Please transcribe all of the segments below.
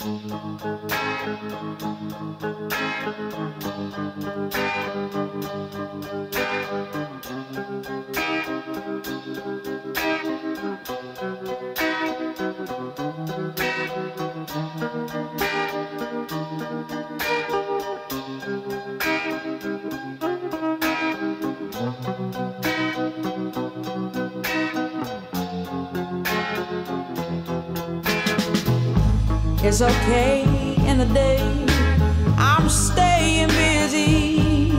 Thank you. It's okay in the day. I'm staying busy.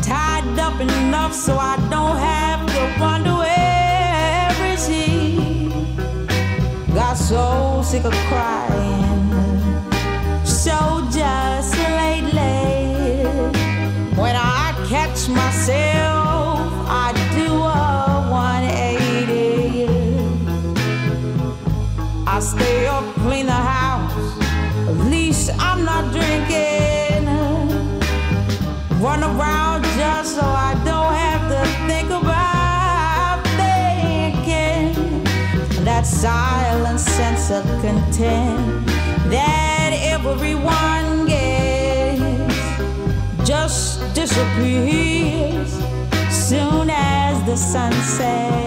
Tied up enough so I don't have to wonder where is he. Got so sick of crying. So just lately. When I catch myself, I stay up, clean the house. At least I'm not drinking. Run around just so I don't have to think about thinking. That silent sense of content that everyone gets just disappears soon as the sun sets.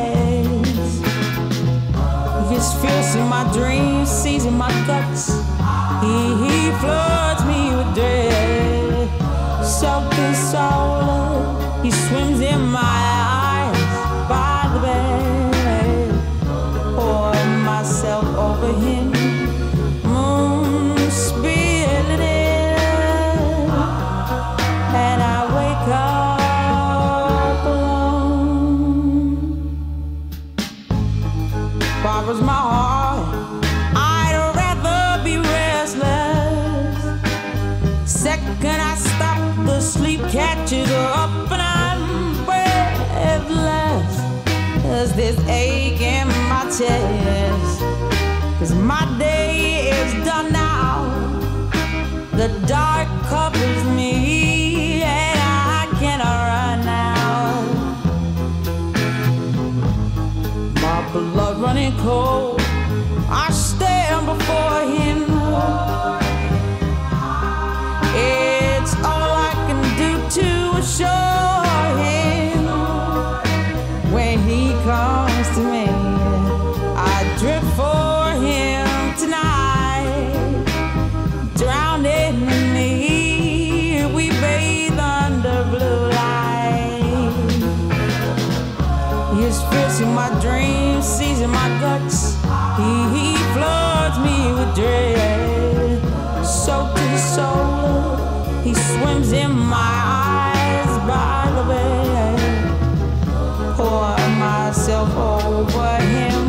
My dreams, seizing my guts. He, he floods me with dread. Soaking soul, he swims in my eyes by the bed. Pour myself over him, moon spilling in, and I wake up alone borrows my heart. Second I stop, the sleep catches up and I'm breathless. There's this ache in my chest. Cause my day is done now. The dark covers me and I cannot run my blood running cold. Dreams, seizing my guts. He, he floods me with dread. Soaked to the soul, he swims in my eyes by the bed. Pour myself over him.